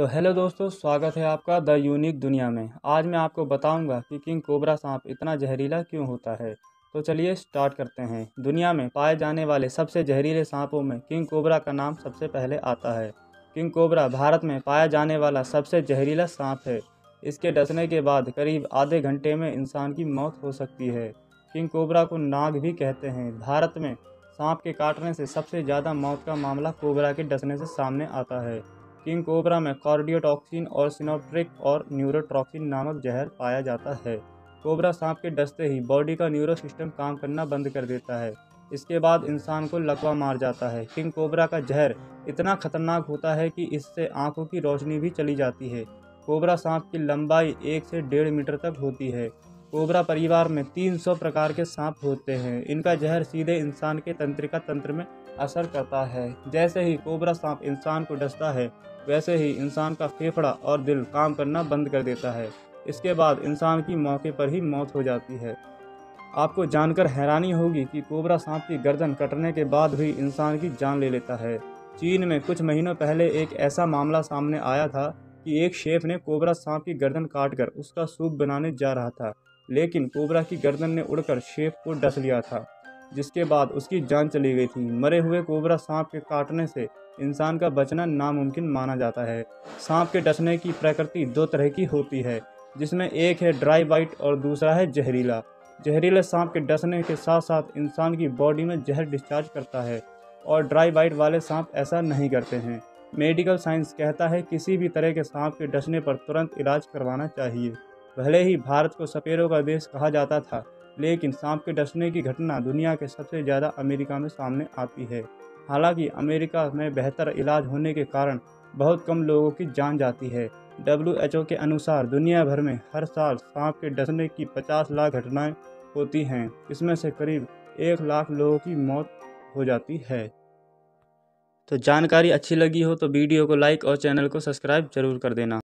तो हेलो दोस्तों, स्वागत है आपका द यूनिक दुनिया में। आज मैं आपको बताऊँगा कि किंग कोबरा सांप इतना जहरीला क्यों होता है। तो चलिए स्टार्ट करते हैं। दुनिया में पाए जाने वाले सबसे जहरीले सांपों में किंग कोबरा का नाम सबसे पहले आता है। किंग कोबरा भारत में पाया जाने वाला सबसे जहरीला सांप है। इसके डसने के बाद करीब आधे घंटे में इंसान की मौत हो सकती है। किंग कोबरा को नाग भी कहते हैं। भारत में सांप के काटने से सबसे ज़्यादा मौत का मामला कोबरा के डसने से सामने आता है। किंग कोबरा में कार्डियोटॉक्सिन और सिनोट्रिक और न्यूरोट्रॉक्सिन नामक जहर पाया जाता है। कोबरा सांप के डसते ही बॉडी का न्यूरो सिस्टम काम करना बंद कर देता है। इसके बाद इंसान को लकवा मार जाता है। किंग कोबरा का जहर इतना खतरनाक होता है कि इससे आँखों की रोशनी भी चली जाती है। कोबरा सांप की लंबाई एक से डेढ़ मीटर तक होती है। कोबरा परिवार में 300 प्रकार के सांप होते हैं। इनका जहर सीधे इंसान के तंत्रिका तंत्र में असर करता है। जैसे ही कोबरा सांप इंसान को डसता है, वैसे ही इंसान का फेफड़ा और दिल काम करना बंद कर देता है। इसके बाद इंसान की मौके पर ही मौत हो जाती है। आपको जानकर हैरानी होगी कि कोबरा सांप की गर्दन कटने के बाद भी इंसान की जान ले लेता है। चीन में कुछ महीनों पहले एक ऐसा मामला सामने आया था कि एक शेफ ने कोबरा सांप की गर्दन काटकर उसका सूप बनाने जा रहा था। लेकिन कोबरा की गर्दन ने उड़कर शेफ को डस लिया था, जिसके बाद उसकी जान चली गई थी। मरे हुए कोबरा सांप के काटने से इंसान का बचना नामुमकिन माना जाता है। सांप के डसने की प्रकृति दो तरह की होती है, जिसमें एक है ड्राई बाइट और दूसरा है जहरीला। जहरीले सांप के डसने के साथ साथ इंसान की बॉडी में जहर डिस्चार्ज करता है, और ड्राई बाइट वाले सांप ऐसा नहीं करते हैं। मेडिकल साइंस कहता है किसी भी तरह के सांप के डसने पर तुरंत इलाज करवाना चाहिए। भले ही भारत को सपेरों का देश कहा जाता था, लेकिन सांप के डसने की घटना दुनिया के सबसे ज़्यादा अमेरिका में सामने आती है। हालाँकि अमेरिका में बेहतर इलाज होने के कारण बहुत कम लोगों की जान जाती है। डब्ल्यूएचओ के अनुसार दुनिया भर में हर साल सांप के डसने की 50 लाख घटनाएँ होती हैं। इसमें से करीब एक लाख लोगों की मौत हो जाती है। तो जानकारी अच्छी लगी हो तो वीडियो को लाइक और चैनल को सब्सक्राइब ज़रूर कर देना।